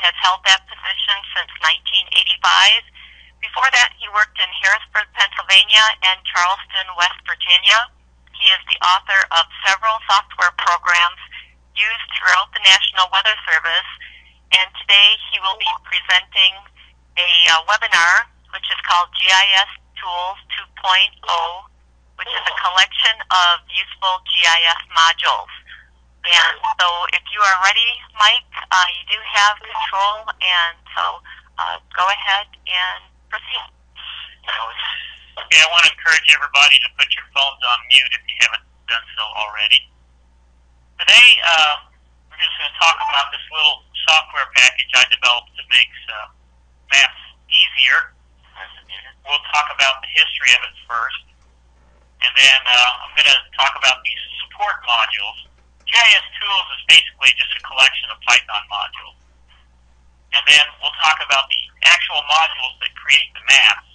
has held that position since 1985. Before that, he worked in Harrisburg, Pennsylvania and Charleston, West Virginia. He is the author of several software programs used throughout the National Weather Service, and today he will be presenting a uh, webinar which is called GIS Tools 2.0, which is a collection of useful GIS modules. And so if you are ready, Mike, uh, you do have control, and so uh, go ahead and proceed. Okay, I want to encourage everybody to put your phones on mute if you haven't done so already. Today, uh, we're just going to talk about this little software package I developed that makes uh, maps easier. We'll talk about the history of it first, and then uh, I'm going to talk about these support modules. GIS Tools is basically just a collection of Python modules. And then we'll talk about the actual modules that create the maps.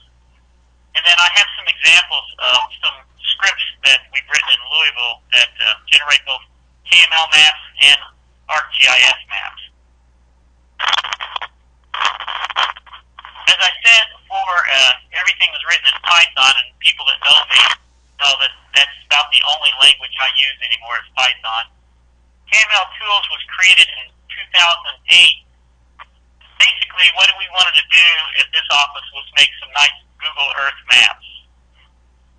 And then I have some examples of some scripts that we've written in Louisville that uh, generate both KML maps and ArcGIS maps. As I said before, uh, everything is written in Python, and people that know me know that that's about the only language I use anymore is Python. KML Tools was created in 2008. Basically, what we wanted to do at this office was make some nice Google Earth maps.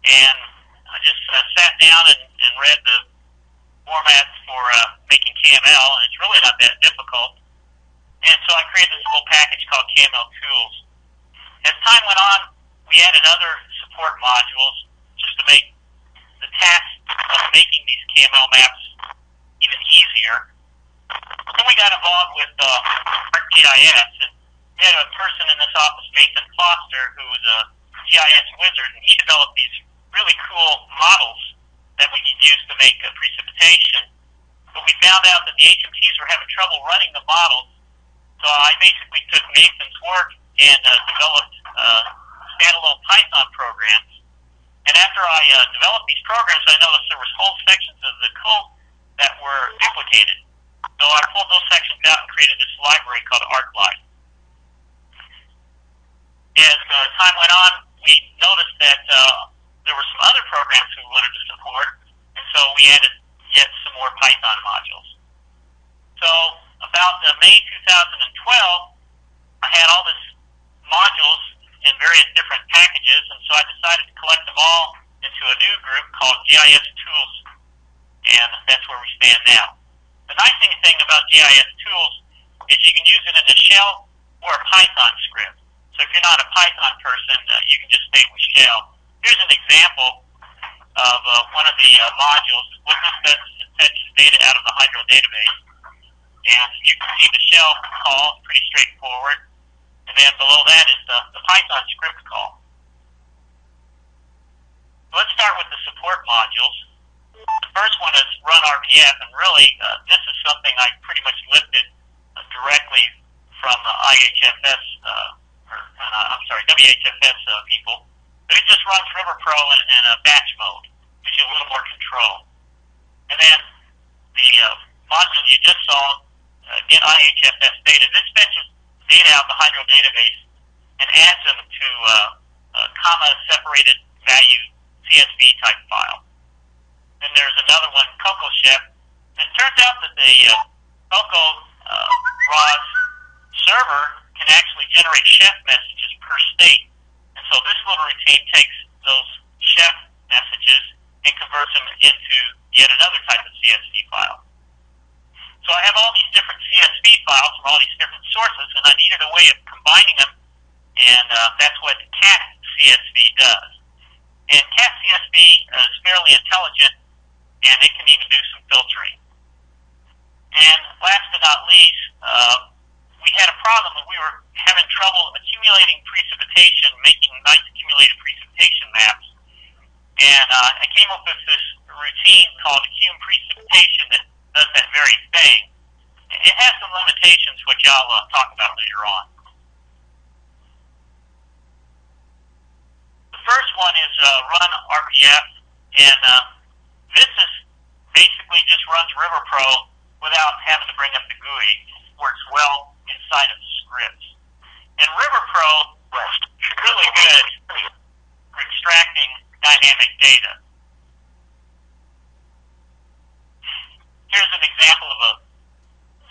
And I just uh, sat down and, and read the formats for uh, making KML, and it's really not that difficult. And so I created this little package called KML Tools. As time went on, we added other support modules just to make the task of making these KML maps even easier. Then we got involved with uh, ArcGIS, and we had a person in this office, Mason Foster, who was a GIS wizard, and he developed these really cool models that we could use to make uh, precipitation. But we found out that the HMTs were having trouble running the models, so I basically took Mason's work and uh, developed uh, standalone Python programs. And after I uh, developed these programs, I noticed there was whole sections of the code that were duplicated. So I pulled those sections out and created this library called ArcLight. As uh, time went on, we noticed that uh, there were some other programs we wanted to support, and so we added yet some more Python modules. So about uh, May 2012, I had all these modules in various different packages, and so I decided to collect them all into a new group called GIS Tools and that's where we stand now. The nice thing about GIS tools is you can use it in a shell or a Python script. So if you're not a Python person, uh, you can just stay with shell. Here's an example of uh, one of the uh, modules. What this fetches data out of the Hydro database. And you can see the shell call, pretty straightforward. And then below that is the, the Python script call. Let's start with the support modules. First one is Run RPF, and really, uh, this is something I pretty much lifted uh, directly from the IHFS, uh, or, uh, I'm sorry, WHFS uh, people. But it just runs RiverPro in, in a batch mode, gives you a little more control. And then the uh, module you just saw, uh, get IHFS data. This fetches data out of the Hydro database and adds them to uh, a comma separated value CSV type file. Then there's another one, Coco SHEF. And it turns out that the uh, Coco uh, server can actually generate SHEF messages per state. And so this little routine takes those SHEF messages and converts them into yet another type of CSV file. So I have all these different CSV files from all these different sources, and I needed a way of combining them, and uh, that's what CAT CSV does. And CAT CSV is fairly intelligent and it can even do some filtering. And last but not least, uh, we had a problem we were having trouble accumulating precipitation, making nice accumulated precipitation maps. And uh, I came up with this routine called Accum Precipitation that does that very thing. It has some limitations, which I'll uh, talk about later on. The first one is uh, Run RPF, and uh, this is basically just runs River Pro without having to bring up the GUI. Works well inside of scripts. And River Pro is really good for extracting dynamic data. Here's an example of a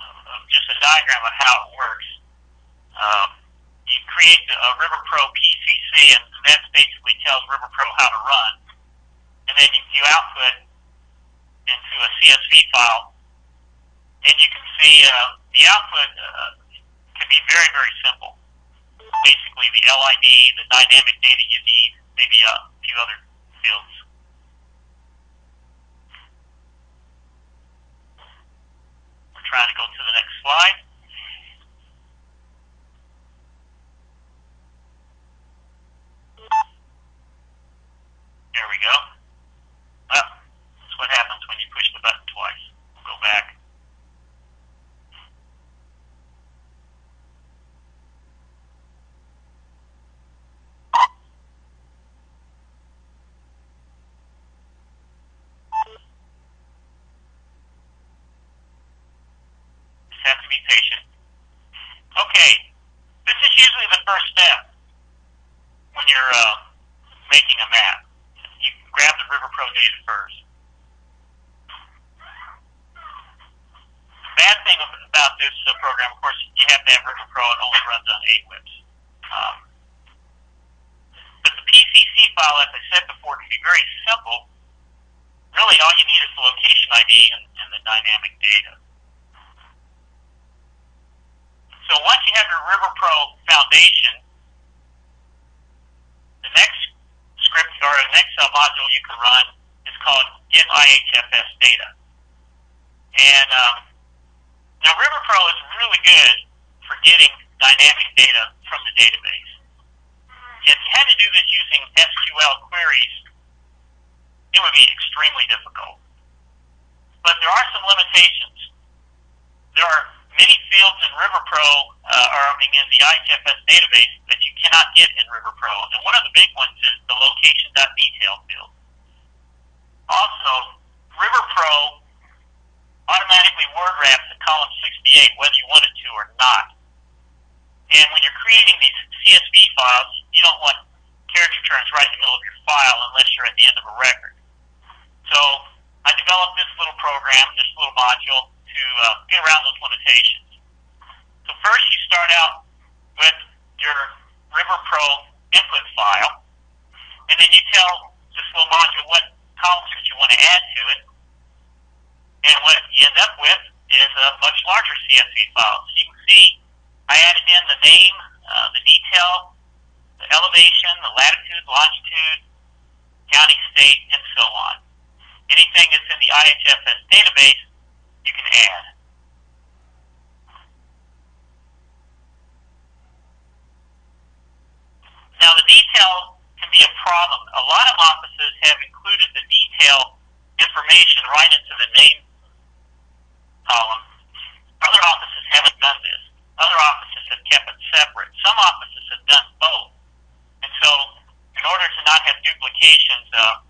of just a diagram of how it works. Um, you create a River Pro PCC, and that basically tells River Pro how to run. And then you, you output into a CSV file, and you can see uh, the output uh, can be very, very simple. Basically, the LID, the dynamic data you need, maybe a few other fields. We're trying to go to the next slide. There we go. Well, that's what happens when you push the button twice. We'll go back. Have to be patient. Okay, this is usually the first step when you're uh, making a map. You grab the RiverPro data first. The bad thing about this uh, program, of course, you have to have RiverPro and only runs on AWIPS. Um, but the PCC file, as I said before, can be very simple. Really, all you need is the location ID and, and the dynamic data. So once you have your RiverPro foundation, the next script or the next uh, module you can run is called Get IHFS Data. And um, now RiverPro is really good for getting dynamic data from the database. If you had to do this using SQL queries, it would be extremely difficult. But there are some limitations. There are many fields in RiverPro, uh, or I mean in the IHFS database, that you cannot get in RiverPro. And one of the big ones is the location.detail field. Also, RiverPro automatically word wraps to column 68, whether you want it to or not. And when you're creating these CSV files, you don't want carriage returns right in the middle of your file unless you're at the end of a record. So I developed this little program, this little module, to uh, get around those limitations. So first you start out with your RiverPro input file, and then you tell this little module what columns you want to add to it, and what you end up with is a much larger CSV file. So you can see I added in the name, uh, the detail, the elevation, the latitude, longitude, county, state, and so on. Anything that's in the IHFS database, you can add. Now the detail can be a problem. A lot of offices have included the detail information right into the name column. Other offices haven't done this. Other offices have kept it separate. Some offices have done both. And so, in order to not have duplications, uh,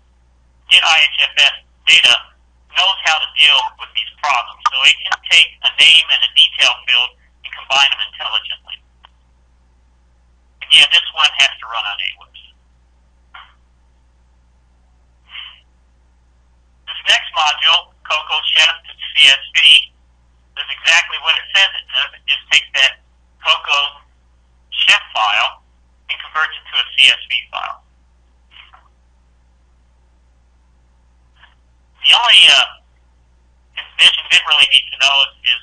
Get IHFS data knows how to deal with these problems. So it can take a name and a detail field and combine them intelligently. Again, this one has to run on AWIPS. This next module, Coco SHEF to CSV, does exactly what it says it does. It just takes that Coco SHEF file and converts it to a CSV file. The only uh, information didn't really need to know is, is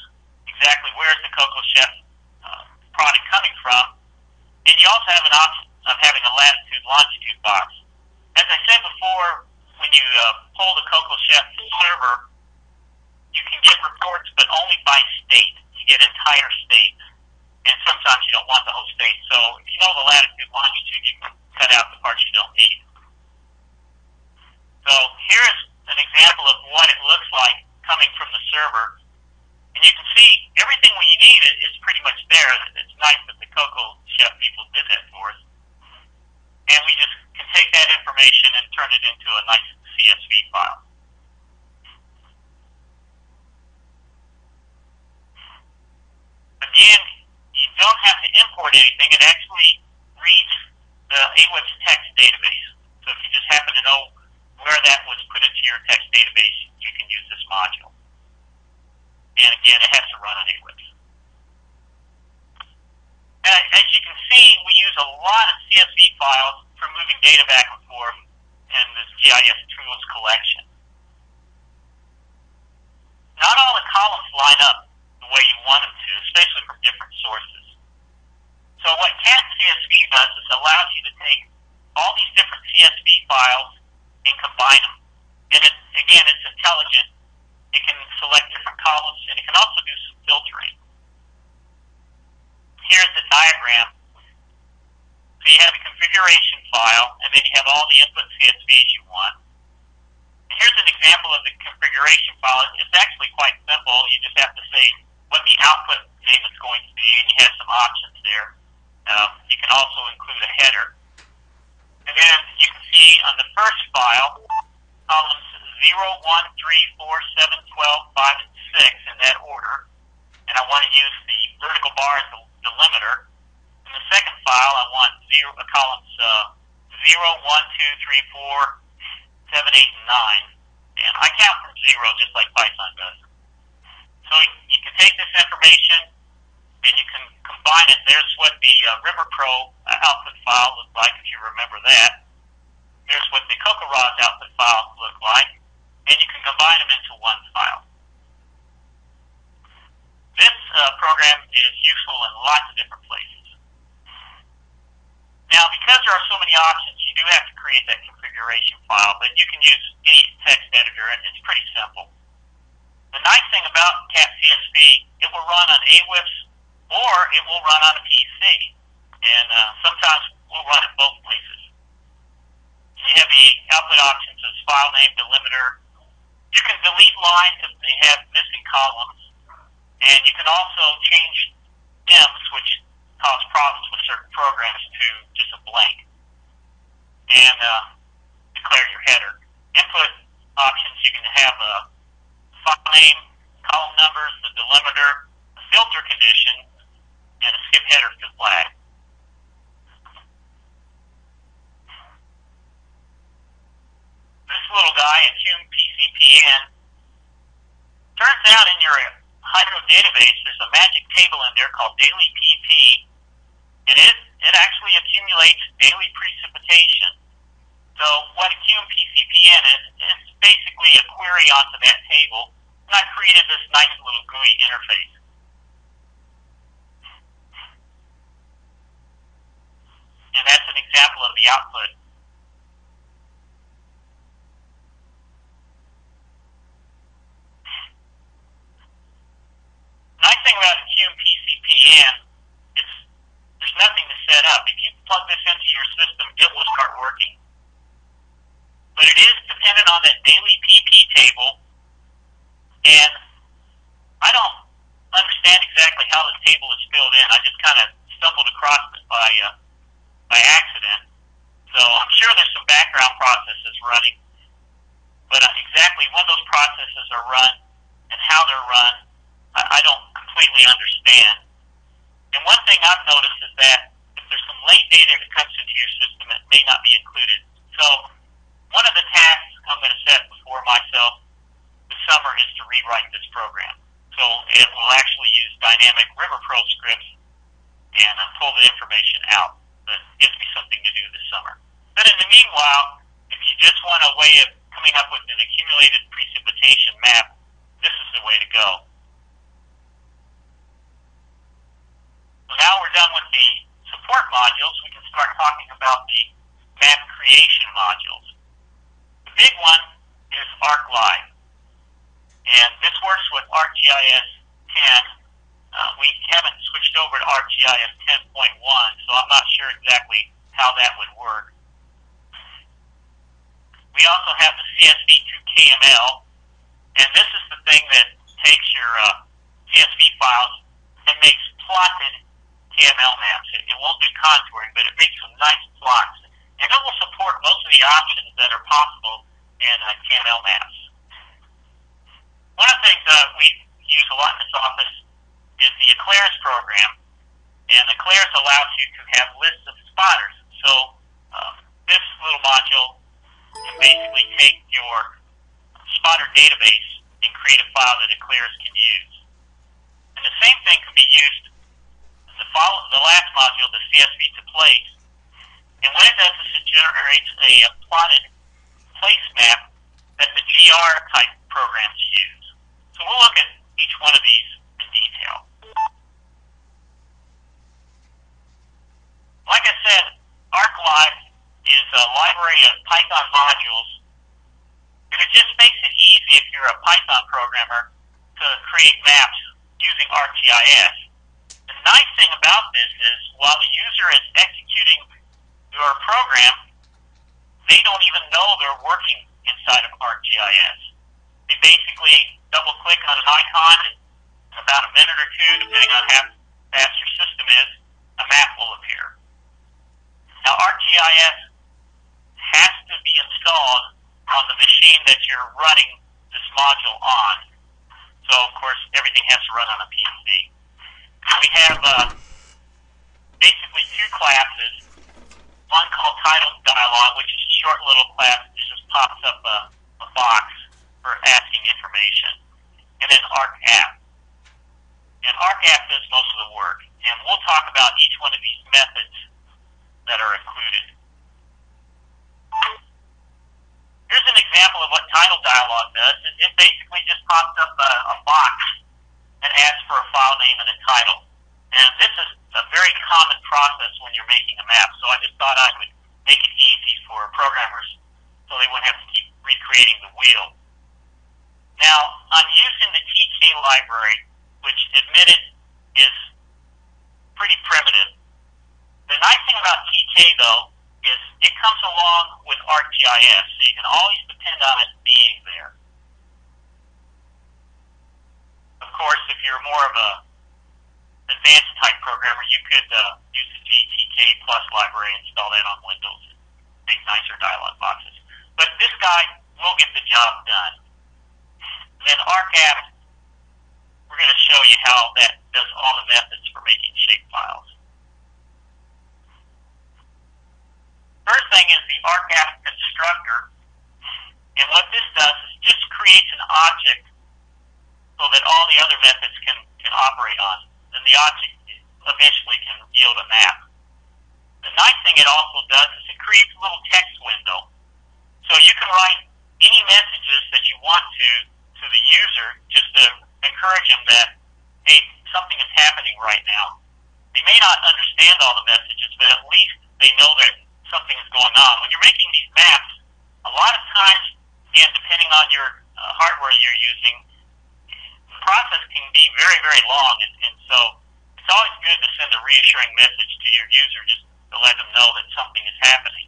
exactly where's the Coco SHEF uh, product coming from. And you also have an option of having a latitude longitude box. As I said before, when you uh, pull the Coco Chef server, you can get reports, but only by state. You get entire states, and sometimes you don't want the whole state. So if you know the latitude longitude, you can cut out the parts you don't need. So here's an example of what it looks like coming from the server. And you can see everything we need is pretty much there. It's nice that the Coco SHEF people did that for us. And we just can take that information and turn it into a nice CSV file. Again, you don't have to import anything. It actually reads the AWIPS text database. So if you just happen to know where that was put into your text database, you can use this module. And again, it has to run on AWIPS. As you can see, we use a lot of CSV files for moving data back and forth in this GIS tools collection. Not all the columns line up the way you want them to, especially from different sources. So what CAT CSV does is allows you to take all these different CSV files and combine them. And it, again, it's intelligent. It can select different columns, and it can also do some filtering. Here's the diagram. So you have a configuration file, and then you have all the input CSVs you want. And here's an example of the configuration file. It's actually quite simple. You just have to say what the output name is going to be, and you have some options there. Um, you can also include a header. And then you can see on the first file, columns 0, 1, 3, 4, 7, 12, 5, and 6 in that order. And I want to use the vertical bar as the delimiter. In the second file, I want zero, uh, columns uh, 0, 1, 2, 3, 4, 7, 8, and 9. And I count from 0 just like Python does. So you can take this information and you can combine it. There's what the uh, RiverPro uh, output file looks like, if you remember that. Here's what the CoCoRaHS output files look like, and you can combine them into one file. This uh, program is useful in lots of different places. Now, because there are so many options, you do have to create that configuration file, but you can use any text editor, and it's pretty simple. The nice thing about CAT CSV, it will run on AWIPS or it will run on a PC. And uh, sometimes we'll run it both places. You have the output options as file name, delimiter. You can delete lines if they have missing columns. And you can also change dimps, which cause problems with certain programs, to just a blank. And uh, declare your header. Input options, you can have a file name, column numbers, the delimiter, a filter condition, and a skip header flag. This little guy Accum PCPN turns out in your Hydro database there's a magic table in there called daily PP, and it it actually accumulates daily precipitation. So what a Hume is, is basically a query onto that table, and I created this nice little GUI interface. and that's an example of the output. Nice thing about Hume PCPN is there's nothing to set up. If you plug this into your system, it will start working. But it is dependent on that daily PP table, and I don't understand exactly how this table is filled in. I just kind of stumbled across it by uh, by accident. So I'm sure there's some background processes running, but uh, exactly when those processes are run and how they're run, I, I don't completely understand. And one thing I've noticed is that if there's some late data that comes into your system, it may not be included. So one of the tasks I'm going to set before myself this summer is to rewrite this program. So it will actually use dynamic RiverPro scripts and uh, pull the information out that gives me something to do this summer. But in the meanwhile, if you just want a way of coming up with an accumulated precipitation map, this is the way to go. So now we're done with the support modules, we can start talking about the map creation modules. The big one is ArcLive. And this works with ArcGIS 10 uh, we haven't switched over to ArcGIS 10.1, so I'm not sure exactly how that would work. We also have the CSV2KML, and this is the thing that takes your uh, CSV files and makes plotted KML maps. It, it won't do contouring, but it makes some nice plots. And it will support most of the options that are possible in uh, KML maps. One of the things uh, we use a lot in this office is the Aclaris program, and Aclaris allows you to have lists of spotters. So uh, this little module can basically take your spotter database and create a file that Eclairs can use. And the same thing can be used follow the last module, the CSV to place. And what it does is it generates a, a plotted place map that the GR type programs use. So we'll look at each one of these in detail. Like I said, ArcLive is a library of Python modules, and it just makes it easy if you're a Python programmer to create maps using ArcGIS. Nice thing about this is while the user is executing your program, they don't even know they're working inside of ArcGIS. They basically double click on an icon and in about a minute or two, depending on how fast your system is, a map will appear. Now ArcGIS has to be installed on the machine that you're running this module on. So of course everything has to run on a PC. We have uh, basically two classes. One called Title Dialog, which is a short little class that just pops up a, a box for asking information. And then ArcApp. And ArcApp does most of the work. And we'll talk about each one of these methods that are included. Here's an example of what Title Dialog does. It, it basically just pops up a, a box and asks for a file name and a title. And this is a very common process when you're making a map, so I just thought I would make it easy for programmers so they wouldn't have to keep recreating the wheel. Now, I'm using the TK library, which admitted is pretty primitive. The nice thing about TK, though, is it comes along with ArcGIS, so you can always depend on it being there. Of course, if you're more of a advanced type programmer, you could uh, use the GTK Plus library and install that on Windows. Make nicer dialog boxes. But this guy will get the job done. Then ArcApp, we're going to show you how that does all the methods for making shape files. First thing is the ArcApp constructor. And what this does is just creates an object so that all the other methods can, can operate on. And the object eventually can yield a map. The nice thing it also does is it creates a little text window. So you can write any messages that you want to to the user just to encourage them that, hey, something is happening right now. They may not understand all the messages, but at least they know that something is going on. When you're making these maps, a lot of times, and depending on your uh, hardware you're using, process can be very, very long. And, and so it's always good to send a reassuring message to your user just to let them know that something is happening.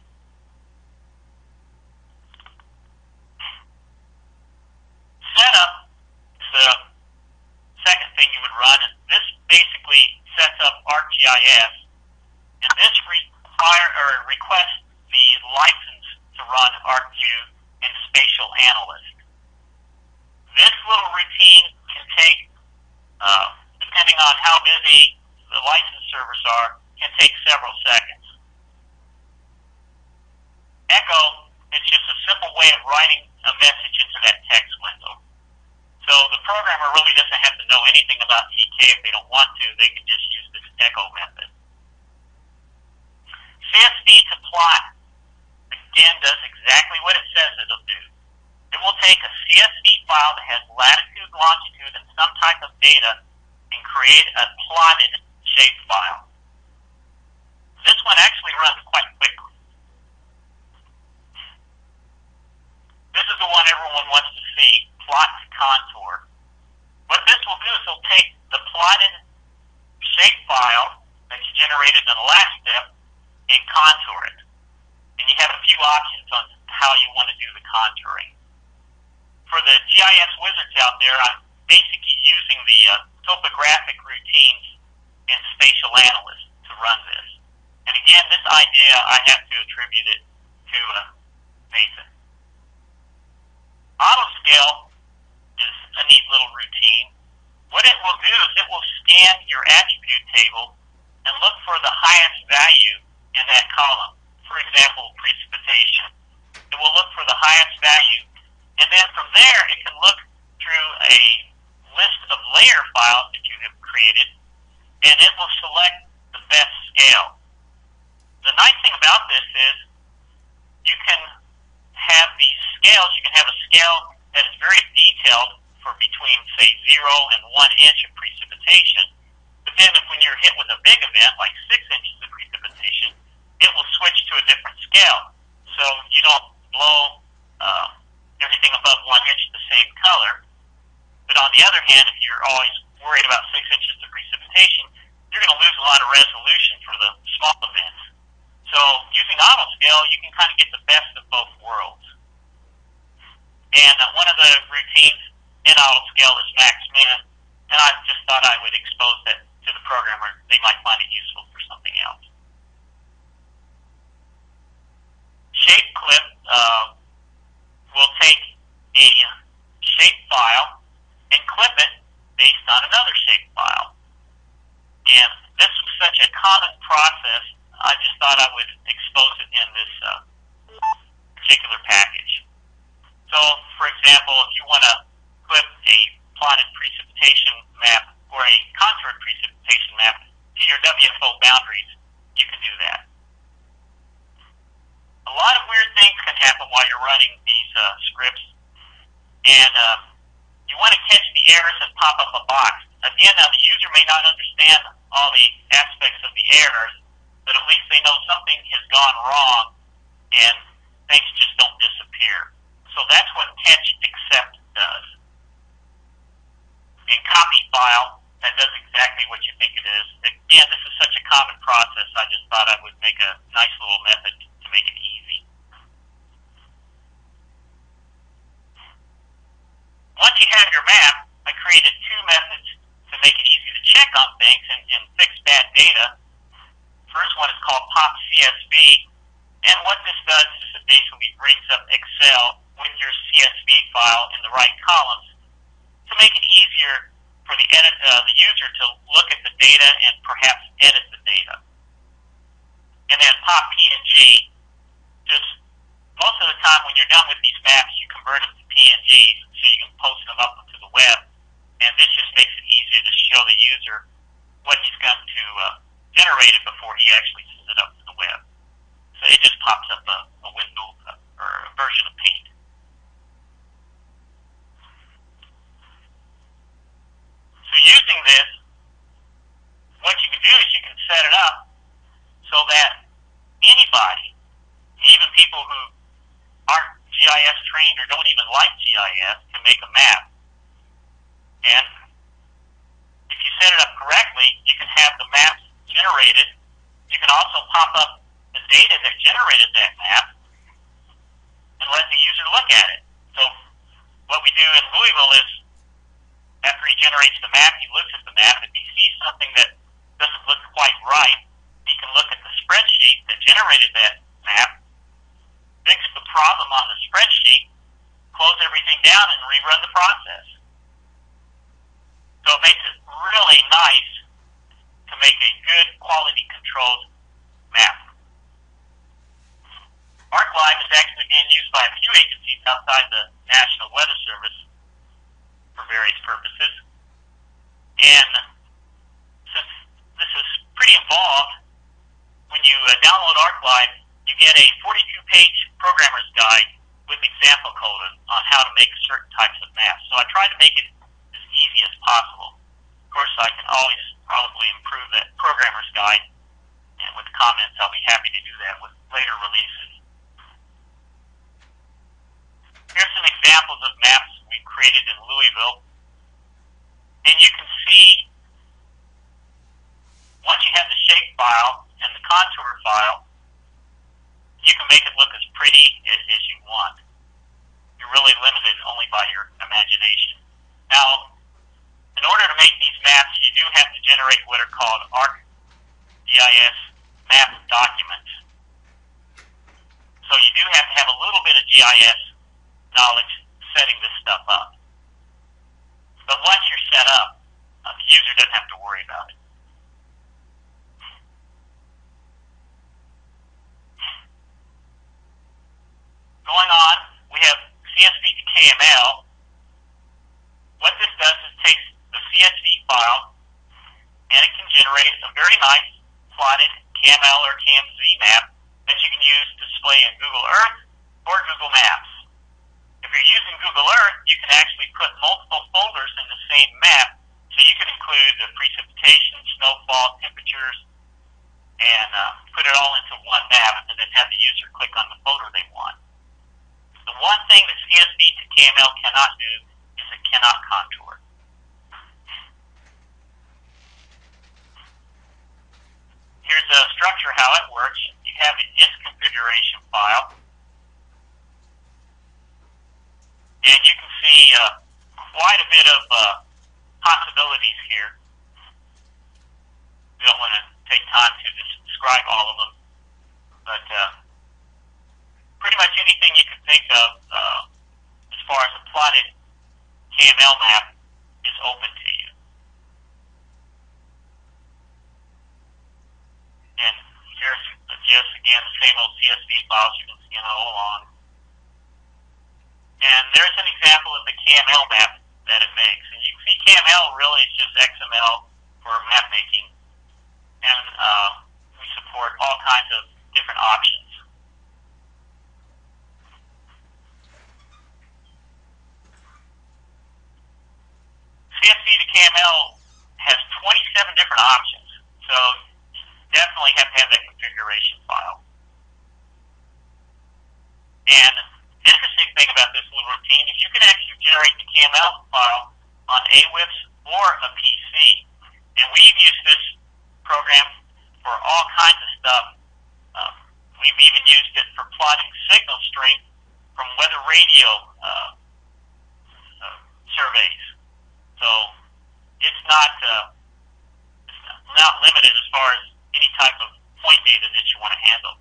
Setup is the second thing you would run, and this basically sets up ArcGIS, and this require or request the license to run ArcView and Spatial Analyst. This little routine can take, uh, depending on how busy the license servers are, can take several seconds. Echo is just a simple way of writing a message into that text window. So the programmer really doesn't have to know anything about TK if they don't want to. They can just use this echo method. CSV to plot, again, does exactly what it says it'll do. It will take a CSV file that has latitude, longitude, and some type of data and create a plotted shape file. This one actually runs quite quickly. This is the one everyone wants to see, plot to contour. What this will do is it'll take the plotted shape file that you generated in the last step and contour it. And you have a few options on how you want to do the contouring. For the GIS wizards out there, I'm basically using the uh, topographic routines in Spatial Analyst to run this. And again, this idea I have to attribute it to uh, Mason. Autoscale is a neat little routine. What it will do is it will scan your attribute table and look for the highest value in that column. For example, precipitation. It will look for the highest value, and then from there it can look through a list of layer files that you have created, and it will select the best scale. The nice thing about this is you can have these scales. You can have a scale that is very detailed for between, say, zero and one inch of precipitation. But then if when you're hit with a big event, like six inches of precipitation, it will switch to a different scale. So you don't blow uh, everything above one inch the same color. But on the other hand, if you're always worried about six inches of precipitation, you're going to lose a lot of resolution for the small events. So using auto scale, you can kind of get the best of both worlds. And uh, one of the routines in auto scale is max min, and I just thought I would expose that to the programmer. They might find it useful for something else. Shape clip uh, will take a shape file and clip it based on another shape file. And this was such a common process, I just thought I would expose it in this uh, particular package. So, for example, if you want to clip a plotted precipitation map or a contoured precipitation map to your WFO boundaries, you can do that. A lot of weird things can happen while you're running these uh, scripts, and uh, you want to catch the errors and pop up a box. Again, now the user may not understand all the aspects of the errors, but at least they know something has gone wrong and things just don't disappear. So that's what catch except does. In copy file, that does exactly what you think it is. Again, this is such a common process, I just thought I would make a nice little method to make it easy. Once you have your map, I created two methods to make it easy to check on things and, and fix bad data. First one is called Pop CSV, and what this does is it basically brings up Excel with your CSV file in the right columns to make it easier for the edit, uh, the user to look at the data and perhaps edit the data. And then Pop PNG, just most of the time when you're done with these maps, you convert them to PNGs so you can post them up to the web. And this just makes it easier to show the user what he's going to uh, generate it before he actually sends it up to the web. So it just pops up a, a window uh, or a version of Paint. So using this, what you can do is you can set it up so that anybody, even people who aren't GIS trained or don't even like GIS, can make a map. And if you set it up correctly, you can have the maps generated. You can also pop up the data that generated that map and let the user look at it. So what we do in Louisville is after he generates the map, he looks at the map. If he sees something that doesn't look quite right, he can look at the spreadsheet that generated that map, fix the problem on the spreadsheet, close everything down, and rerun the process. So it makes it really nice to make a good quality controlled map. ArcLive is actually being used by a few agencies outside the National Weather Service for various purposes. And since this is pretty involved, when you uh, download ArcLive, you get a 42-page programmer's guide with example code on how to make certain types of maps. So I try to make it as easy as possible. Of course, I can always probably improve that programmer's guide, and with comments, I'll be happy to do that with later releases. Here's some examples of maps we created in Louisville. And you can see, once you have the shape file and the contour file, you can make it look as pretty as, as you want. You're really limited only by your imagination. Now, in order to make these maps, you do have to generate what are called ArcGIS map documents. So you do have to have a little bit of GIS knowledge setting this stuff up. But once you're set up, uh, the user doesn't have to worry about it. Going on. We have CSV to KML, what this does is takes the CSV file and it can generate a very nice plotted KML or KMZ map that you can use to display in Google Earth or Google Maps. If you're using Google Earth, you can actually put multiple folders in the same map, so you can include the precipitation, snowfall, temperatures, and uh, put it all into one map, and then have the user click on the folder they want. The one thing that CSV to KML cannot do is it cannot contour. Here's a structure how it works. You have a disk configuration file, and you can see uh, quite a bit of uh, possibilities here. We don't want to take time to describe all of them, but uh, pretty much anything you can think of uh, as far as a plotted KML map is open to you. And here's just again the same old CSV files you can see all along. And there's an example of the KML map that it makes. And you can see KML really is just XML for map making. And uh, we support all kinds of different options. CSV to KML has 27 different options. So definitely have to have that configuration file. And the interesting thing about this little routine is you can actually generate the KML file on AWIPS or a PC. And we've used this program for all kinds of stuff. Um, we've even used it for plotting signal strength from weather radio uh, uh, surveys. So it's not uh, it's not limited as far as any type of point data that you want to handle.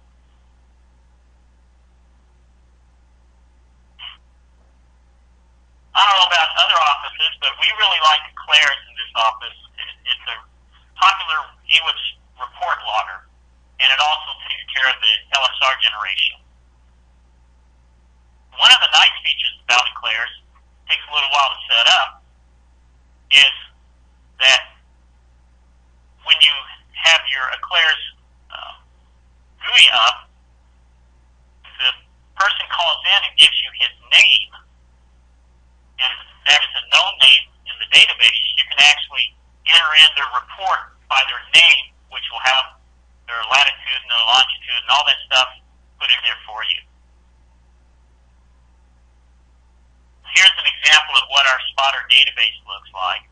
I don't know about other offices, but we really like Clairs in this office. It's a popular AWIPS report logger, and it also takes care of the LSR generation. One of the nice features about Clairs takes a little while to set up is that when you have your Eclairs uh, GUI up, the person calls in and gives you his name, and that is a known name in the database. You can actually enter in their report by their name, which will have their latitude and their longitude and all that stuff put in there for you. Here's an example of what our spotter database looks like.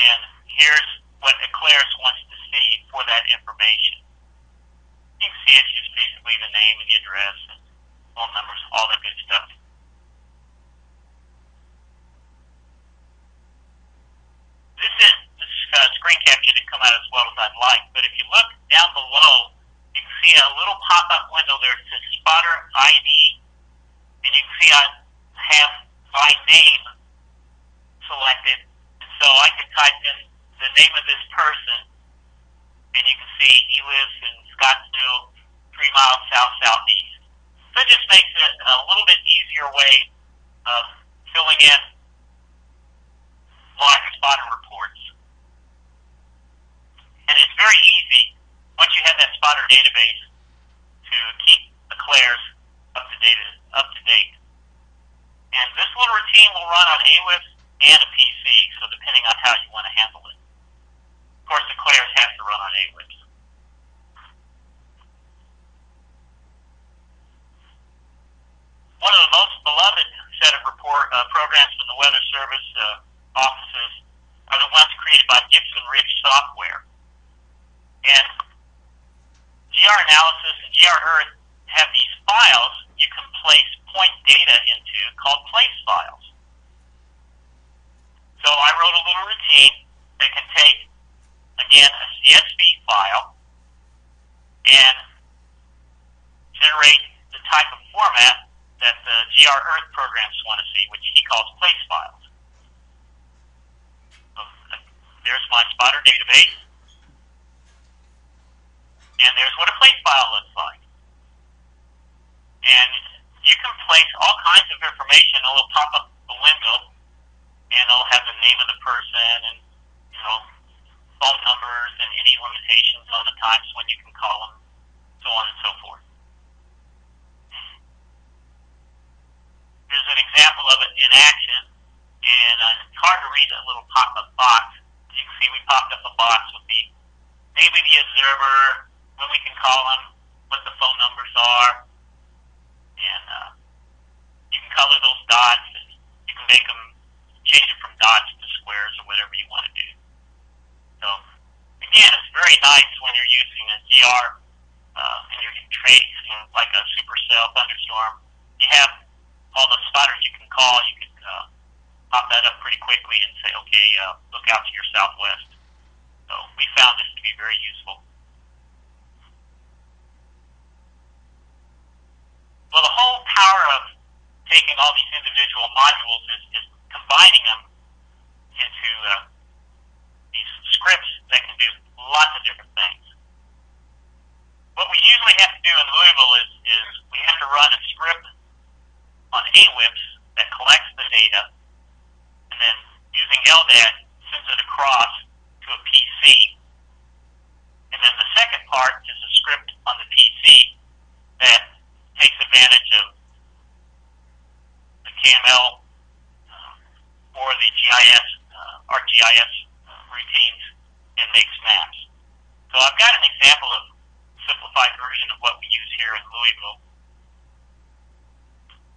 And here's what Eclairs wants to see for that information. You can see it's just basically the name and the address and phone numbers, all that good stuff. This is this uh, screen capture didn't come out as well as I'd like, but if you look down below, you can see a little pop-up window there that says Spotter ID, and you can see I have my name selected. So I can type in the name of this person, and you can see he lives in Scottsdale, three miles south southeast. So it just makes it a little bit easier way of filling in live spotter reports. And it's very easy once you have that spotter database to keep the Clairs up to date. Up to date. And this little routine will run on AWIPS and a PC, so depending on how you want to handle it. Of course, the Clairs has to run on AWIPS. One of the most beloved set of report uh, programs from the Weather Service uh, offices are the ones created by Gibson Ridge Software. And GR Analyst and GR Earth have these files you can place point data into called place files. So I wrote a little routine that can take, again, a CSV file and generate the type of format that the GR Earth programs want to see, which he calls place files. So uh, there's my spotter database. And there's what a place file looks like. And you can place all kinds of information. It'll pop up a window, and it'll have the name of the person and you know phone numbers and any limitations on the times when you can call them, so on and so forth. Here's an example of it in action, and uh, it's hard to read that little pop-up box. You can see, we popped up a box with the of the observer, when we can call them, what the phone numbers are, and uh, you can color those dots. And you can make them change it from dots to squares or whatever you want to do. So again, it's very nice when you're using a GR uh, and you're tracing like a supercell thunderstorm. You have all the spotters you can call. You can uh, pop that up pretty quickly and say, okay, uh, look out to your southwest. So we found this to be very useful. Well, the whole power of taking all these individual modules is, is combining them into uh, these scripts that can do lots of different things. What we usually have to do in Louisville is, is we have to run a script on AWIPS that collects the data, and then using LDAD sends it across to a PC. And then the second part is a script on the PC that takes advantage of the KML uh, or the GIS, uh, ArcGIS uh, routines and makes maps. So I've got an example of simplified version of what we use here in Louisville.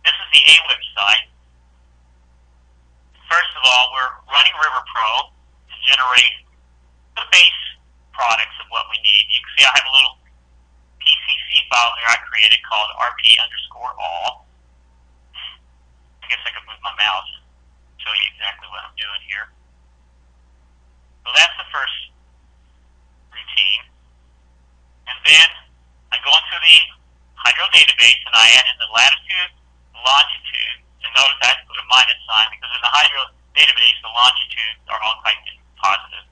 This is the AWIP site. First of all, we're running RiverPro to generate the base products of what we need. You can see I have a little PCC file here I created called RP underscore all. I guess I could move my mouse, show you exactly what I'm doing here. So that's the first routine. And then I go into the hydro database and I add in the latitude, longitude, and notice I put a minus sign because in the hydro database the longitudes are all typed in positive.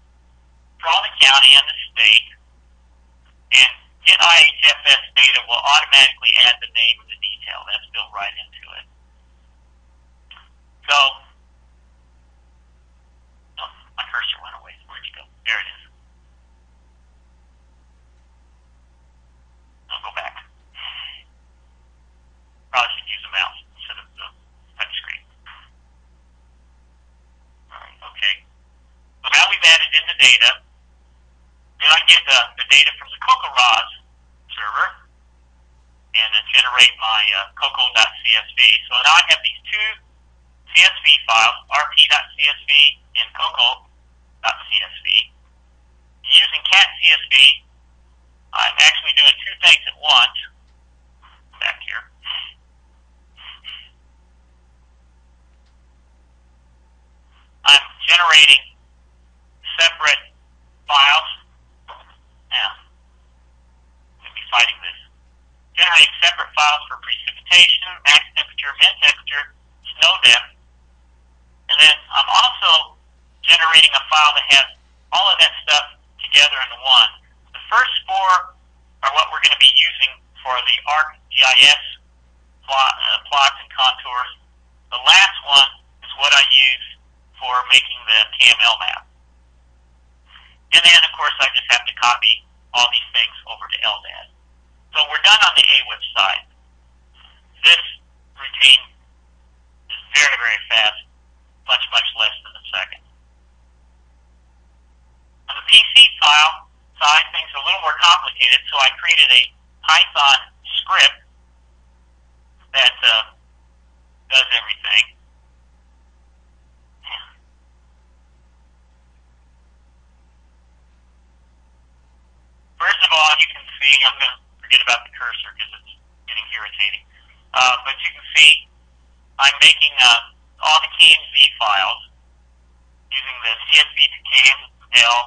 Draw the county and the state, and Get IHFS data will automatically add the name of the detail. That's built right into it. So, oh, my cursor went away. Where'd you go? There it is. I'll go back. Probably should use a mouse instead of the touch screen. All right, okay. So now we've added in the data. Then I get the, the data from the CoCoRaHS server and then generate my uh, coco.csv. So now I have these two CSV files, rp.csv and coco.csv. Using cat CSV, I'm actually doing two things at once. Back here. I'm generating separate files. Now, fighting this. Generate separate files for precipitation, max temperature, min temperature, snow depth, and then I'm also generating a file that has all of that stuff together into one. The first four are what we're going to be using for the ArcGIS plot, uh, plots and contours. The last one is what I use for making the KML map. And then, of course, I just have to copy all these things over to LDAD. So we're done on the AWIP side. This routine is very, very fast, much, much less than a second. On the PC file side, things are a little more complicated, so I created a Python script that uh, does everything. First of all, you can see I'm going to forget about the cursor because it's getting irritating. Uh, but you can see I'm making uh, all the KMZ files using the CSV to KML.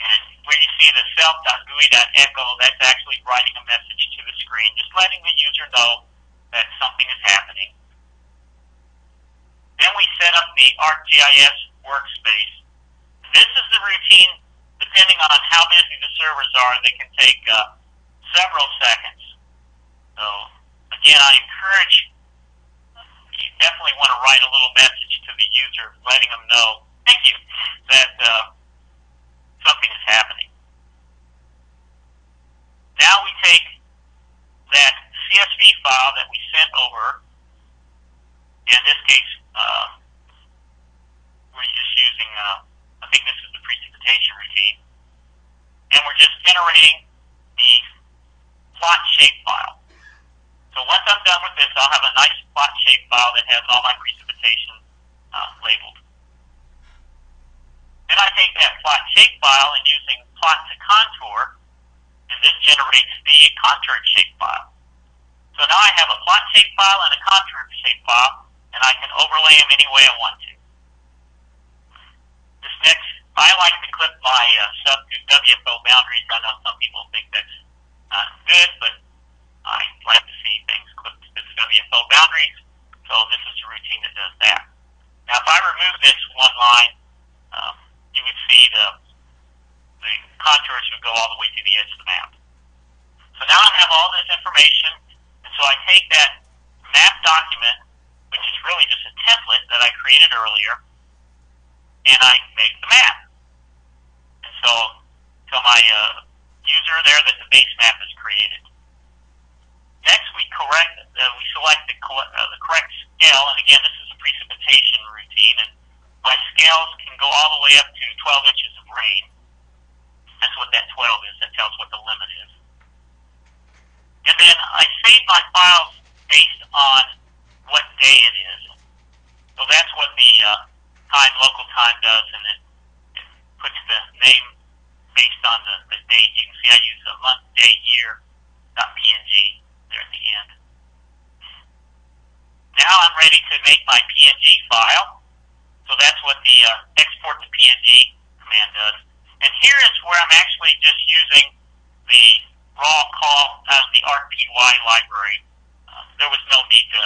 And where you see the self.gui.echo, that's actually writing a message to the screen, just letting the user know that something is happening. Then we set up the ArcGIS workspace. This is the routine depending on how busy the servers are, they can take uh, several seconds. So again, I encourage you definitely want to write a little message to the user, letting them know, thank you, that uh, something is happening. Now we take that CSV file that we sent over. In this case, uh, we're just using, uh, I think this is routine, and we're just generating the plot shape file. So once I'm done with this, I'll have a nice plot shape file that has all my precipitation uh, labeled. Then I take that plot shape file and using plot to contour, and this generates the contour shape file. So now I have a plot shape file and a contour shape file, and I can overlay them any way I want to. This next, I like to clip my uh, to WFO boundaries. I know some people think that's not good, but I like to see things clipped to the WFO boundaries, so this is a routine that does that. Now, if I remove this one line, um, you would see the the contours would go all the way to the edge of the map. So now I have all this information, and so I take that map document, which is really just a template that I created earlier, and I make the map. So tell my uh, user there that the base map is created. Next, we correct, uh, we select the, uh, the correct scale, and again, this is a precipitation routine, and my scales can go all the way up to 12 inches of rain. That's what that 12 is. That tells what the limit is. And then I save my files based on what day it is. So that's what the uh, time, local time does, and it puts the name based on the, the date. You can see I use a month, day, year, .png there at the end. Now I'm ready to make my PNG file. So that's what the uh, export to PNG command does. And here is where I'm actually just using the raw call out of the arcpy library. Uh, there was no need to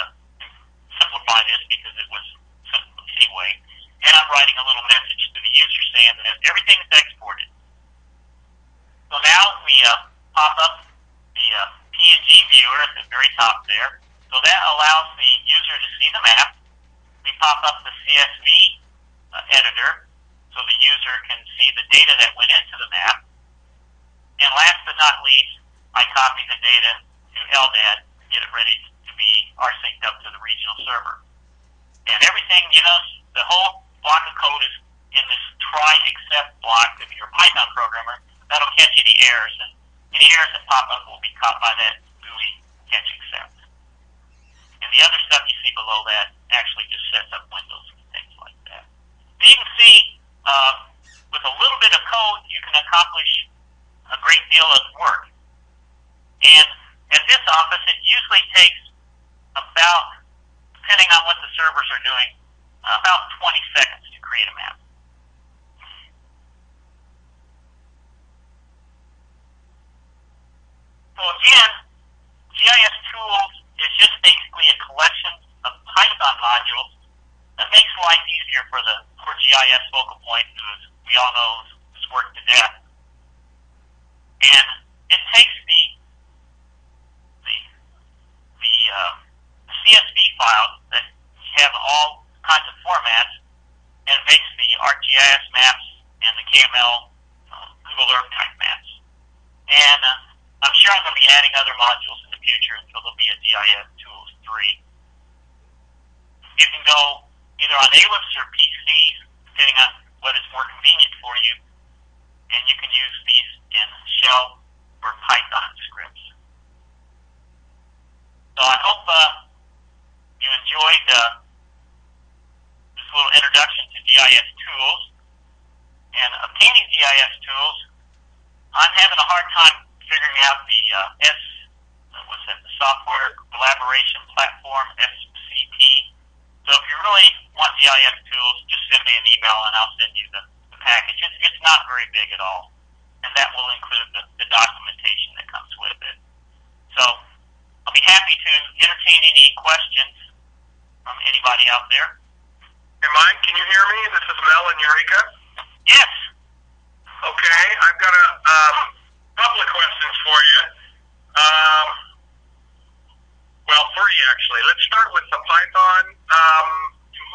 simplify this because it was simple anyway. And I'm writing a little message to the user saying that everything is exported. So now we uh, pop up the uh, PNG viewer at the very top there. So that allows the user to see the map. We pop up the CSV uh, editor so the user can see the data that went into the map. And last but not least, I copy the data to LDAD to get it ready to be rsynced up to the regional server. And everything, you know, the whole block of code is in this try except block. If you're a Python programmer, that'll catch any errors, and any errors that pop up will be caught by that GUI catch except. And the other stuff you see below that actually just sets up windows and things like that. So you can see uh, with a little bit of code, you can accomplish a great deal of work. And at this office, it usually takes about, depending on what the servers are doing, about 20 seconds to create a map. So again, GIS Tools is just basically a collection of Python modules that makes life easier for the for GIS focal point, who we all know is worked to death. And it takes the the the uh, CSV files that have all kinds of formats and makes the ArcGIS maps and the KML uh, Google Earth type maps. And uh, I'm sure I'm going to be adding other modules in the future until there'll be a GIS Tools 3. You can go either on AWIPS or PC, depending on what is more convenient for you, and you can use these in Shell or Python scripts. So I hope uh, you enjoyed uh, little introduction to GIS tools. And obtaining GIS tools, I'm having a hard time figuring out the uh, S, uh, what's that, the Software Collaboration Platform, SCP. So if you really want GIS tools, just send me an email and I'll send you the, the package. It's, it's not very big at all. And that will include the, the documentation that comes with it. So I'll be happy to entertain any questions from anybody out there. Hey, Mike, can you hear me? This is Mel and Eureka. Yes. Okay, I've got a um, couple of questions for you. Um, well, three actually. Let's start with the Python. Um,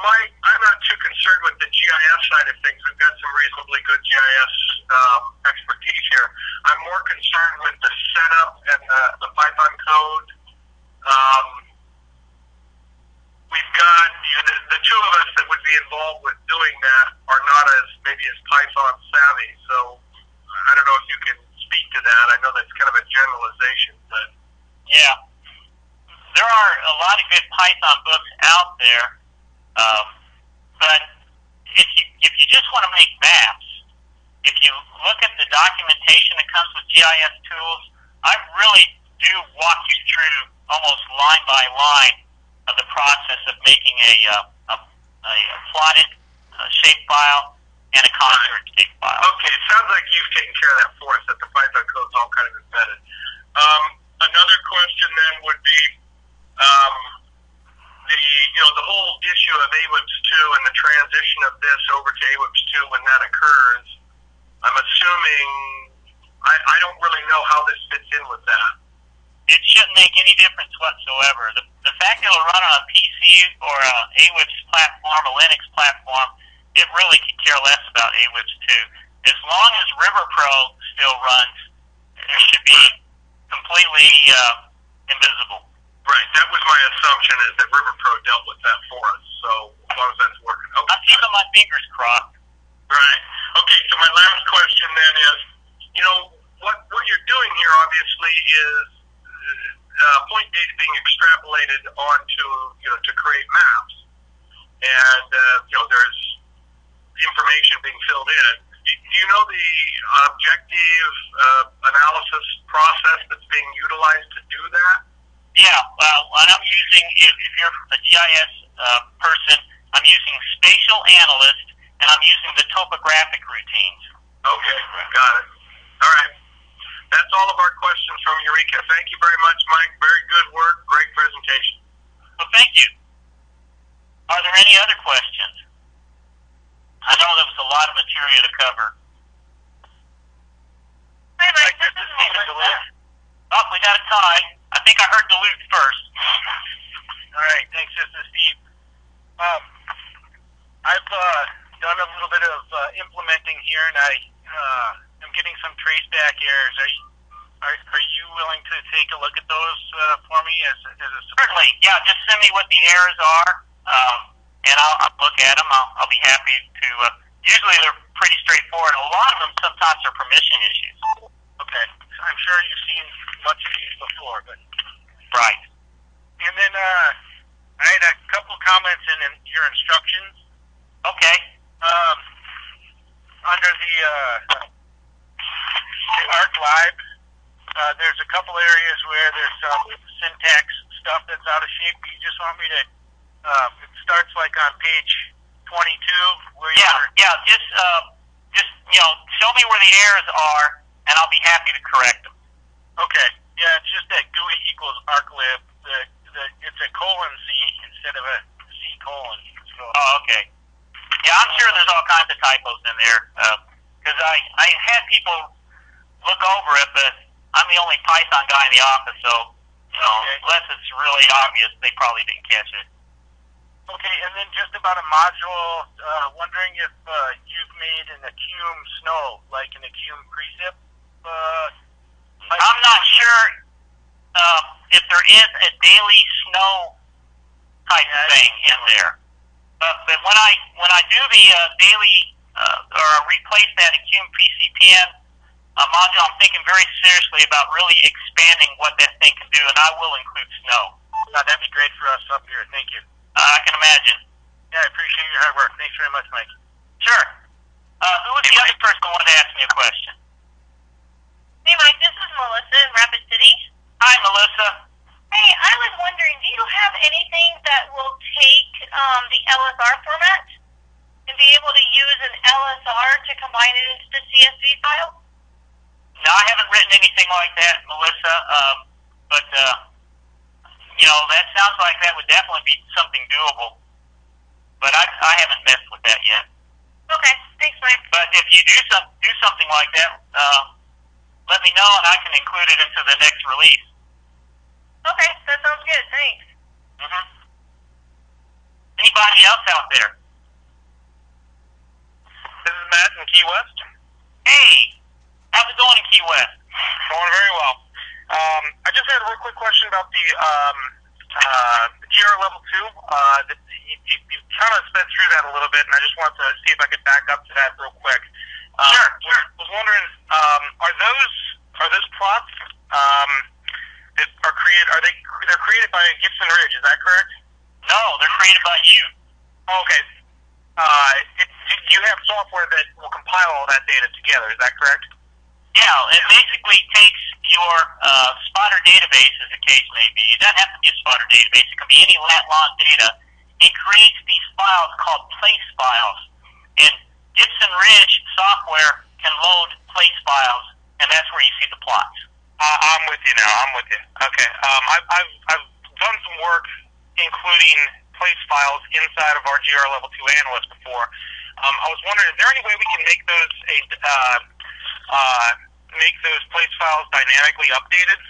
Mike, I'm not too concerned with the GIS side of things. We've got some reasonably good GIS um, expertise here. I'm more concerned with the setup and the, the Python code. Um, we've got you know, the, two of us that would be involved with doing that are not as maybe as Python savvy. So I don't know if you can speak to that. I know that's kind of a generalization, but Yeah. There are a lot of good Python books out there, um, but if you if you just want to make maps, if you look at the documentation that comes with GIS tools, I really do walk you through almost line by line of the process of making a uh, a, a, a plotted uh, shape file and a contoured shape file. Okay, it sounds like you've taken care of that for us, that the Python code's all kind of embedded. Um, another question then would be um, the you know the whole issue of AWIPS two and the transition of this over to AWIPS two when that occurs. I'm assuming I, I don't really know how this fits in with that. it shouldn't make any difference whatsoever. The fact it'll run on a PC or a AWIPS platform, a Linux platform, it really could care less about AWIPS 2. As long as RiverPro still runs, it should be completely uh, invisible. Right, that was my assumption is that RiverPro dealt with that for us. So as long as that's working, okay. I'm keeping my fingers crossed. Right. Okay. So my last question then is, you know, what what you're doing here obviously is uh, point data being extrapolated onto you know to create maps, and uh, you know there's information being filled in. Do you know the objective uh, analysis process that's being utilized to do that? Yeah, well, and I'm using, if, if you're a GIS uh, person, I'm using Spatial Analyst, and I'm using the topographic routines. Okay, got it. All right. That's all of our questions from Eureka. Thank you very much, Mike. Very good work. Great presentation. Well, thank you. Are there any other questions? I know there was a lot of material to cover. Hi, Mike. This is Melissa. Oh, we got a tie. I think I heard Duluth first. All right, thanks. This is Steve. Um, I've uh, done a little bit of uh, implementing here, and I uh, am getting some traceback errors. Are you, are, are you willing to take a look at those uh, for me as, as a? Certainly, yeah. Just send me what the errors are, um, and I'll, I'll look at them. I'll, I'll be happy to. Uh, usually, they're pretty straightforward. A lot of them sometimes are permission issues. Okay, I'm sure you've seen much of these before, but Right. and then uh, I had a couple comments in, in your instructions. Okay. Um, under the uh, the ArcLib, uh, there's a couple areas where there's some syntax stuff that's out of shape. You just want me to? Uh, it starts like on page 22, where Yeah. you're Yeah. Just, uh, just you know, show me where the errors are, and I'll be happy to correct them. okay. Yeah, it's just that GUI equals arclib. The, the it's a colon C instead of a C colon. So Oh, okay. Yeah, I'm sure there's all kinds of typos in there because I I had people look over it, but I'm the only Python guy in the office, so you know, Okay. unless it's really obvious, they probably didn't catch it. Okay, and then just about a module, uh, wondering if uh, you've made an Accum Snow, like an Accum precip. Uh, like- I'm not sure uh, if there is a daily snow type thing in there, but but when I when I do the uh, daily uh, or replace that Accum PCPN uh, module, I'm thinking very seriously about really expanding what that thing can do, and I will include snow. Uh, that'd be great for us up here. Thank you. Uh, I can imagine. Yeah, I appreciate your hard work. Thanks very much, Mike. Sure. Uh, who was the other person who wanted to ask me a question? Hey, Mike. This is Melissa in Rapid City. Hi, Melissa. Hey, I was wondering, do you have anything that will take um, the LSR format and be able to use an LSR to combine it into the CSV file? No, I haven't written anything like that, Melissa. Um, but uh, you know, that sounds like that would definitely be something doable. But I, I haven't messed with that yet. Okay, thanks, Mike. But if you do some do something like that, uh, let me know and I can include it into the next release. Okay, that sounds good. Thanks. hmm Anybody else out there? This is Matt from Key West. Hey, how's it going in Key West? Going very well. Um, I just had a real quick question about the um, uh, GR level two. Uh, the, you, you, you kind of sped through that a little bit, and I just wanted to see if I could back up to that real quick. Um, Sure, sure. Was wondering, um, are those are those plots um, that are created? Are they they're created by Gibson Ridge? Is that correct? No, they're created by you. Okay. Uh, it, you have software that will compile all that data together. Is that correct? Yeah, it basically takes your uh, spotter database, as the case may be. It doesn't have to be a spotter database. It can be any lat long data. It creates these files called place files. And Gibson Ridge software can load place files, and that's where you see the plots. Uh, I'm with you now. I'm with you. Okay. Um, I've, I've, I've done some work including place files inside of our GR Level 2 analyst before. Um, I was wondering, is there any way we can make those a, uh, uh, make those place files dynamically updated?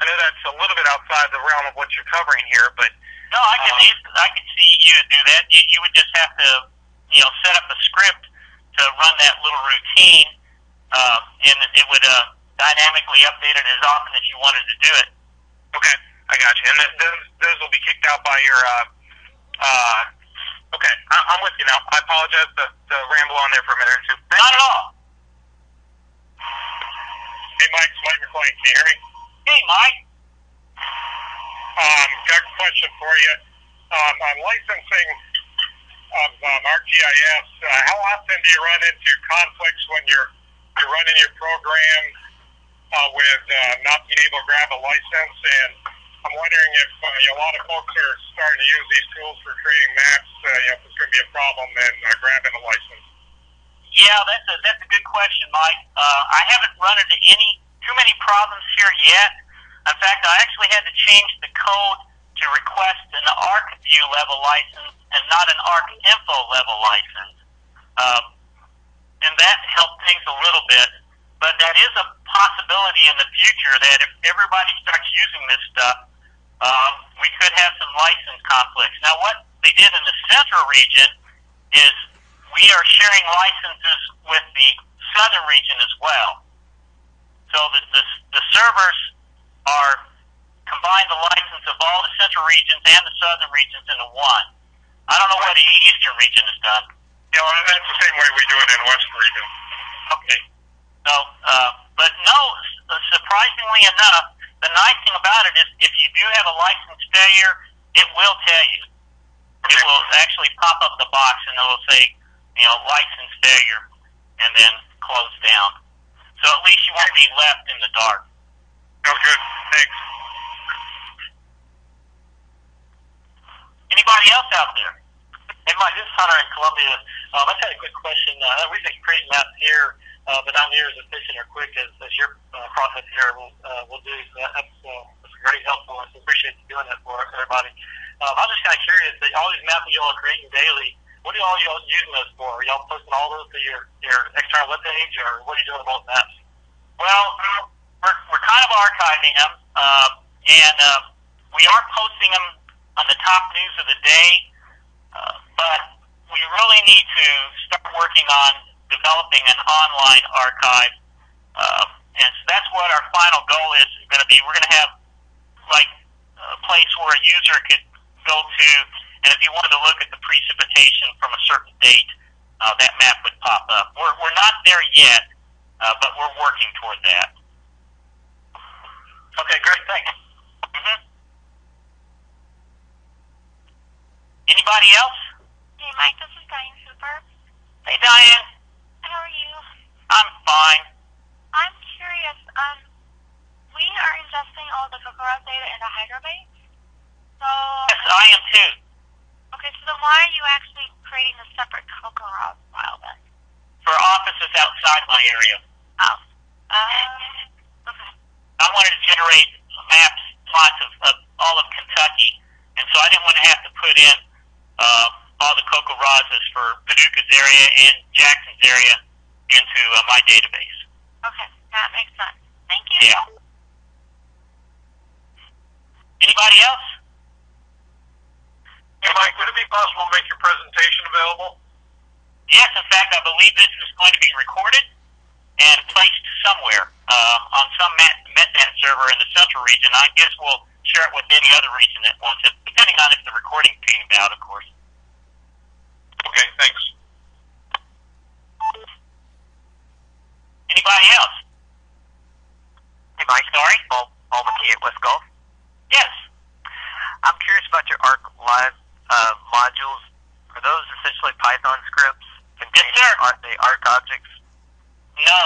I know that's a little bit outside the realm of what you're covering here, but No, I could Uh-huh. I could see you do that. You, you would just have to, you know, set up a script to run that little routine, uh, and it would uh, dynamically update it as often as you wanted to do it. Okay, I got you. And th- those those will be kicked out by your. Uh, uh, okay, I- I'm with you now. I apologize to, to ramble on there for a minute or two. Thank Not you. at all. Hey, Mike, it's Mike McLean. Can you hear me? Hey, Mike. Um, got a question for you. Um, on licensing of um, ArcGIS, uh, how often do you run into conflicts when you're you're running your program uh, with uh, not being able to grab a license? And I'm wondering if uh, you know, a lot of folks are starting to use these tools for creating maps. Uh, you know, if it's going to be a problem in uh, grabbing a license. Yeah, that's a that's a good question, Mike. Uh, I haven't run into any too many problems here yet. In fact, I actually had to change the code to request an ArcView level license and not an ArcInfo level license, um, and that helped things a little bit. But that is a possibility in the future that if everybody starts using this stuff, um, we could have some license conflicts. Now, what they did in the central region is we are sharing licenses with the southern region as well. So the, the, the servers are combine the license of all the central regions and the southern regions into one. I don't know what the eastern region has done. Yeah, well, that's the same way we do it in West Region. Okay. So, uh, but no, surprisingly enough, the nice thing about it is if you do have a license failure, it will tell you. It will actually pop up the box and it will say, you know, license failure, and then close down. So at least you won't be left in the dark. Good. Thanks. Anybody else out there? Hey, Mike, this is Hunter in Columbia. Um, I just had a quick question. Uh, we think creating maps here, uh, but not near as efficient or quick as, as your uh, process here will, uh, will do. So that, that's, uh, that's very helpful. I appreciate you doing that for everybody. Um, I'm just kind of curious that all these maps that y'all are creating daily, what are all y'all using those for? Are y'all posting all those to your, your external webpage, or what are you doing about maps? Well, we're, we're kind of archiving them, uh, and uh, we are posting them on the top news of the day, uh, but we really need to start working on developing an online archive, uh, and so that's what our final goal is going to be. We're going to have like a place where a user could go to, and if you wanted to look at the precipitation from a certain date, uh, that map would pop up. We're, we're not there yet, uh, but we're working toward that. Okay, great. Thanks. hmm Anybody else? Hey, Mike, this is Diane Cooper. Hey, Diane. How are you? I'm fine. I'm curious. Um, we are ingesting all the CoCoRaHS data into Hydrabase. So, Yes, I am too. Okay, so then why are you actually creating a separate CoCoRaHS file then? For offices outside my area, Oh. Uh, okay. I wanted to generate maps, plots of, of all of Kentucky, and so I didn't want to have to put in uh, all the CoCoRaHS for Paducah's area and Jackson's area into uh, my database. Okay, that makes sense. Thank you. Yeah. Anybody else? Hey, Mike, would it be possible to make your presentation available? Yes, in fact, I believe this is going to be recorded and placed somewhere uh, on some MetNet server in the central region. I guess we'll share it with any other region that wants it, depending on if the recording came out, of course. Okay, thanks. Anybody else? Hey, Mike. Sorry? Paul, Paul McKee at West Gulf. Yes. I'm curious about your ARC Live uh, modules. Are those essentially Python scripts containing sir. are they ARC objects? No,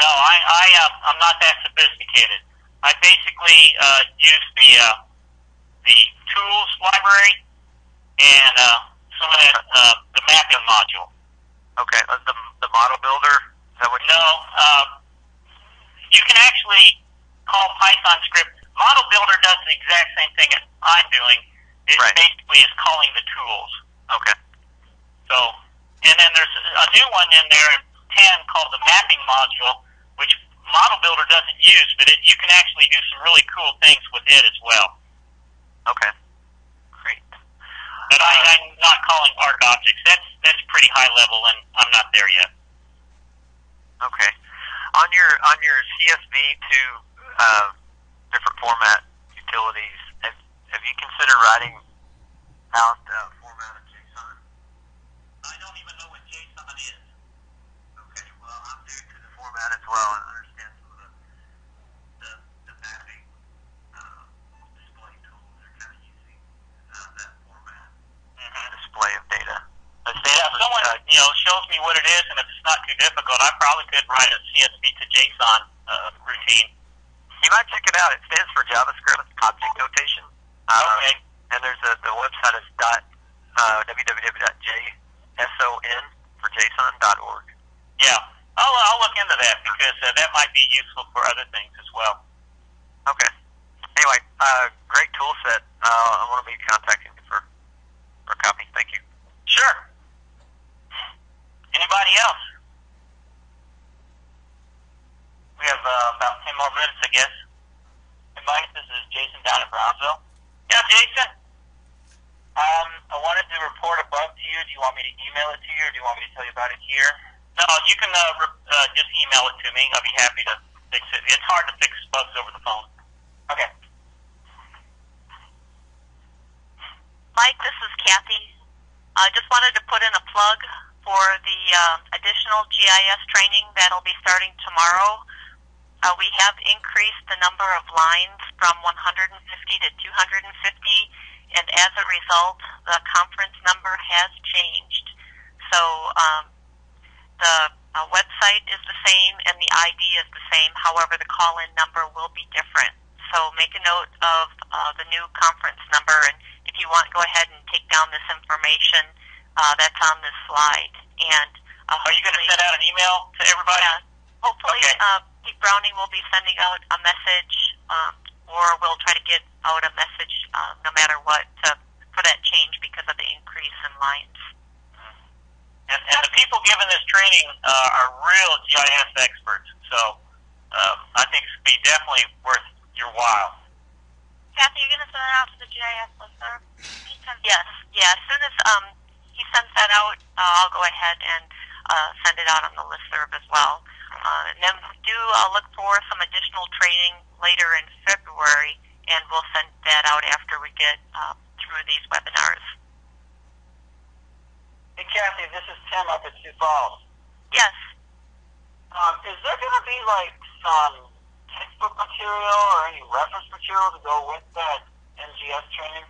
no, I, I, uh, I'm not that sophisticated. I basically uh, use the uh, the tools library and uh, some of that uh, the mapping module. Okay, uh, the the model builder. Is that what? No, uh, you can actually call Python script. Model Builder does the exact same thing as I'm doing. It Right. basically is calling the tools. Okay. So, and then there's a new one in there, in 10, called the mapping module, which Model Builder doesn't use, but it, you can actually do some really cool things with it as well. Okay. Great. But I, I'm not calling ARC objects. That's that's pretty high level, and I'm not there yet. Okay. On your on your CSV to uh, different format utilities, have, you considered writing out uh, format of JSON? I don't even know what JSON is. Okay. Well, I'm new to the format as well. I understand some of the the, the mapping uh, display tools are kind of using uh, that format Mm-hmm. display of data. Yeah, if someone uh, you know shows me what it is, and if it's not too difficult, I probably could write a CSV to JSON uh, routine. You might check it out. It stands for JavaScript Object Notation. Uh, Okay. And there's a the website is dot uh, www.json for JSON dot org. Yeah, I'll I'll look into that because uh, that might be useful for other things as well. Okay. Anyway, uh, great tool set. Uh, I want to be contacting you for for a copy. Thank you. Sure. Anybody else? We have uh, about ten more minutes, I guess. Hey, Mike, this is Jason down in Brownsville. Yeah, Jason. Um, I wanted to report a bug to you. Do you want me to email it to you, or do you want me to tell you about it here? No, you can uh, re- uh, just email it to me. I'll be happy to fix it. It's hard to fix bugs over the phone. Okay. Mike, this is Kathy. I just wanted to put in a plug for the um, additional GIS training that'll be starting tomorrow. Uh, we have increased the number of lines from 150 to 250, and as a result, the conference number has changed. So um, the uh, website is the same and the ID is the same. However, the call-in number will be different. So make a note of uh, the new conference number, and if you want, go ahead and take down this information uh, that's on this slide. And uh, Are you going to send out an email to everybody? Yeah. Hopefully, Okay. uh, Pete Browning will be sending out a message, um, or we'll try to get out a message uh, no matter what to, for that change because of the increase in lines. And, and the people giving this training uh, are real GIS experts, so um, I think it's be definitely worth your while. Kathy, you're going to send it out to the GIS listserv? Yes. Yeah. As soon as um, he sends that out, uh, I'll go ahead and uh, send it out on the listserv as well. Uh, and then do uh, look for some additional training later in February, and we'll send that out after we get uh, through these webinars. Hey, Kathy, this is Tim up at Sioux Falls. Yes. Um, is there going to be like some textbook material or any reference material to go with that NGS training?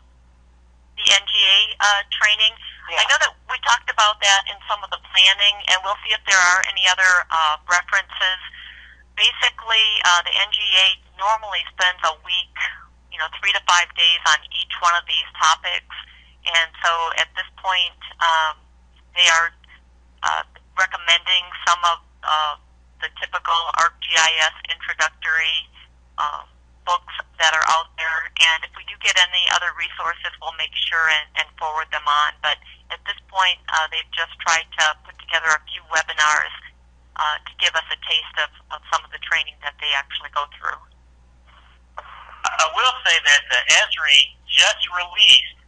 the NGA uh, training. Yeah. I know that we talked about that in some of the planning, and we'll see if there are any other uh, references. Basically, uh, the NGA normally spends a week, you know, three to five days on each one of these topics, and so at this point, um, they are uh, recommending some of uh, the typical ArcGIS introductory uh, books that are out there. And if we do get any other resources, we'll make sure and, and forward them on. But at this point, uh, they've just tried to put together a few webinars uh, to give us a taste of, of some of the training that they actually go through. I will say that uh, Esri just released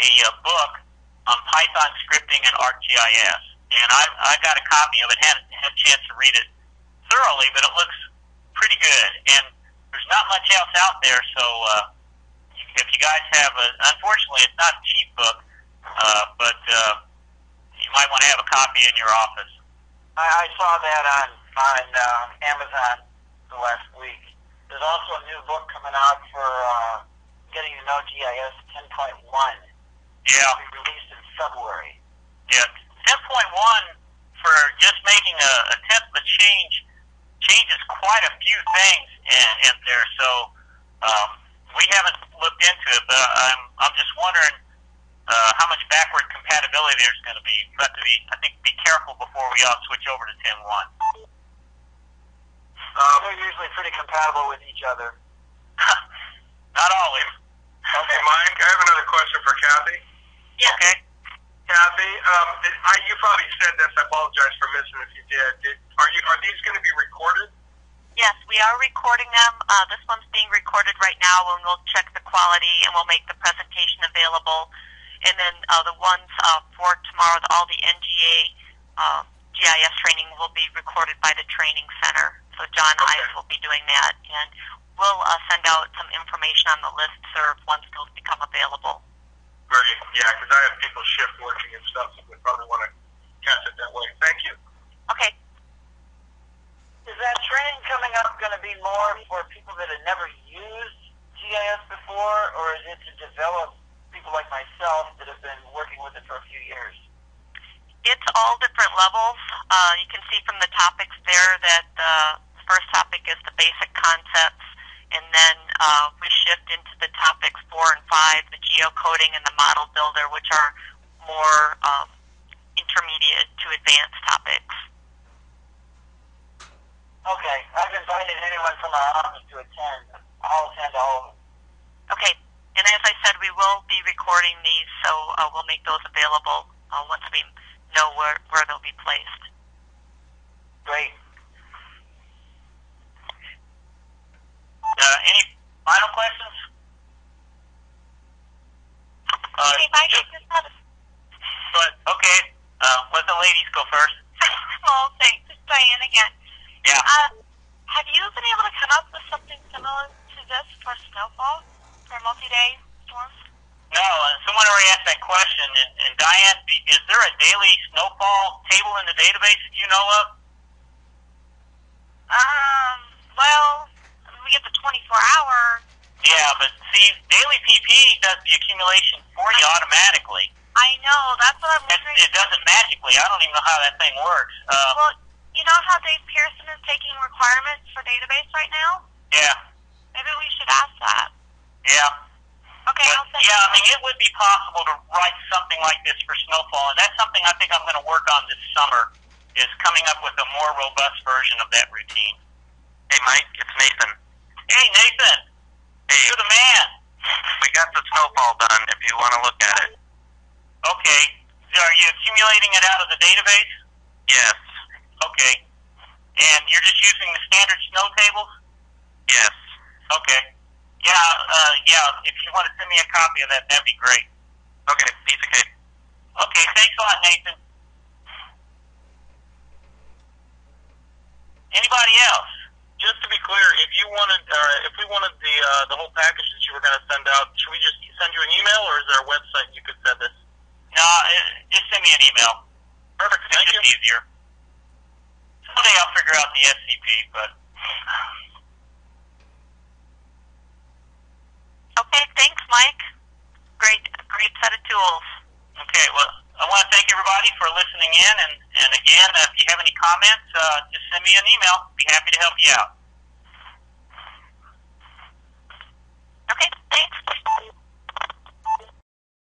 a uh, book on Python scripting and ArcGIS. and I I got a copy of it. Had had a chance to read it thoroughly, but it looks pretty good. And there's not much else out there, so uh, if you guys have a, unfortunately, it's not a cheap book, uh, but uh, you might want to have a copy in your office. I, I saw that on on uh, Amazon the last week. There's also a new book coming out for uh, getting to know GIS 10.1. Yeah. It'll be released in February. Yeah, ten point one for just making a, a tenth of a change changes quite a few things in, in there. So um, we haven't looked into it, but I'm I'm just wondering uh, how much backward compatibility there's going to be. You have to be, I think, be careful before we all switch over to ten one. Um, They're usually pretty compatible with each other. Not always. Okay, Mike, I have another question for Kathy. Yes. Okay. Kathy, um, I, you probably said this. I apologize for missing if you did. did are you are these going to be recorded? Yes, we are recording them. Uh, this one's being recorded right now, and we'll check the quality, and we'll make the presentation available. And then uh, the ones uh, for tomorrow, all the NGA uh, GIS training will be recorded by the training center. So John Okay. Ives will be doing that, and we'll uh, send out some information on the list serve once those become available. Great. Yeah, because I have people shift working and stuff, so we probably want to catch it that way. Thank you. Okay. Is that training coming up going to be more for people that have never used GIS before, or is it to develop people like myself that have been working with it for a few years? It's all different levels. Uh, you can see from the topics there that the first topic is the basic concepts, and then uh, we shift into the topics four and five, the geocoding and the model builder, which are more um, intermediate to advanced topics. Okay, I've invited anyone from our office to attend. I'll attend all of them. Okay, and as I said, we will be recording these, so uh, we'll make those available uh, once we know where, where they'll be placed. Great. Uh, any final questions? Uh, Okay, Mike, I just- but okay. Uh, let the ladies go first. small thing. Just Diane again. Yeah. Uh, have you been able to come up with something similar to this for snowfall for multi-day storms? No, and someone already asked that question. And, and Diane, is there a daily snowfall table in the database that you know of? Um. Well, we get the 24-hour. Yeah, but see, daily PP does the accumulation for you automatically. I know. That's what I'm It, wondering. it does it magically. I don't even know how that thing works. Uh, Well, you know how Dave Pearson is taking requirements for database right now? yeah, Maybe we should ask that. yeah. Okay, I'll send yeah, I mean, it would be possible to write something like this for snowfall, and that's something I think I'm going to work on this summer, is coming up with a more robust version of that routine. Hey, Mike, it's Nathan. Hey, Nathan, Hey, you're the man. we got the snowfall done if you want to look at it. Okay, are you accumulating it out of the database? Yes, Okay, and you're just using the standard snow tables? yes. Okay. Yeah, uh, yeah, if you want to send me a copy of that, that'd be great. Okay, piece of cake. Okay, thanks a lot, Nathan. Anybody else? Just to be clear, if you wanted, uh, if we wanted the uh, the whole package that you were going to send out, should we just send you an email, or is there a website you could send this? No, uh, just send me an email. Perfect. It's Thank just you. easier. Someday I'll figure out the SCP, but Okay, thanks, Mike. Great, great set of tools. okay. Well, I want to thank everybody for listening in, and and again, if you have any comments, uh, just send me an email. Be happy to help you out. Okay, thanks.